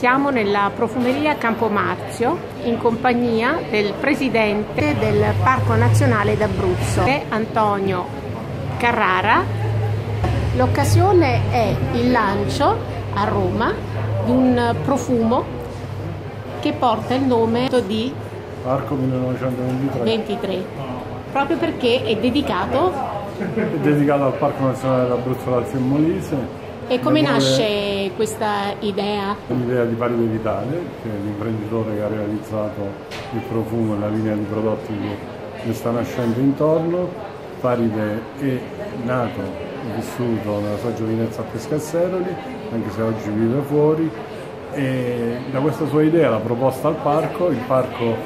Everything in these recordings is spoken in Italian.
Siamo nella profumeria Campomarzio in compagnia del presidente del Parco Nazionale d'Abruzzo, Antonio Carrara. L'occasione è il lancio a Roma di un profumo che porta il nome di Parco 1923. 23, proprio perché è dedicato È dedicato al Parco Nazionale d'Abruzzo Lazio e Molise. E come vuole nasce questa idea? L'idea di Paride Vitale, che è l'imprenditore che ha realizzato il profumo e la linea di prodotti che ne sta nascendo intorno. Paride è nato e vissuto nella sua giovinezza a Pescasseroli, anche se oggi vive fuori, e da questa sua idea l'ha proposta al parco, il parco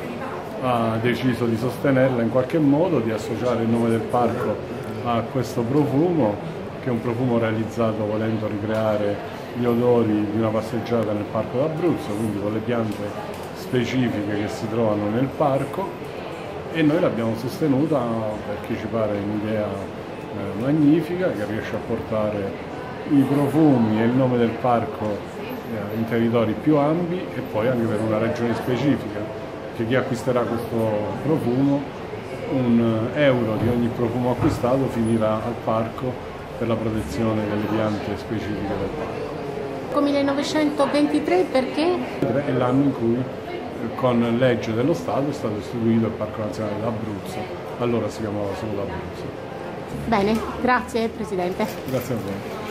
ha deciso di sostenerla in qualche modo, di associare il nome del parco a questo profumo, che è un profumo realizzato volendo ricreare gli odori di una passeggiata nel parco d'Abruzzo, quindi con le piante specifiche che si trovano nel parco. E noi l'abbiamo sostenuta perché ci pare un'idea eh, magnifica che riesce a portare i profumi e il nome del parco eh, in territori più ampi e poi anche per una regione specifica, che chi acquisterà questo profumo, un euro di ogni profumo acquistato finirà al parco per la protezione delle piante specifiche del parco. 1923 perché? È l'anno in cui eh, con legge dello Stato è stato istituito il Parco Nazionale d'Abruzzo, allora si chiamava solo d'Abruzzo. Bene, grazie Presidente. Grazie a voi.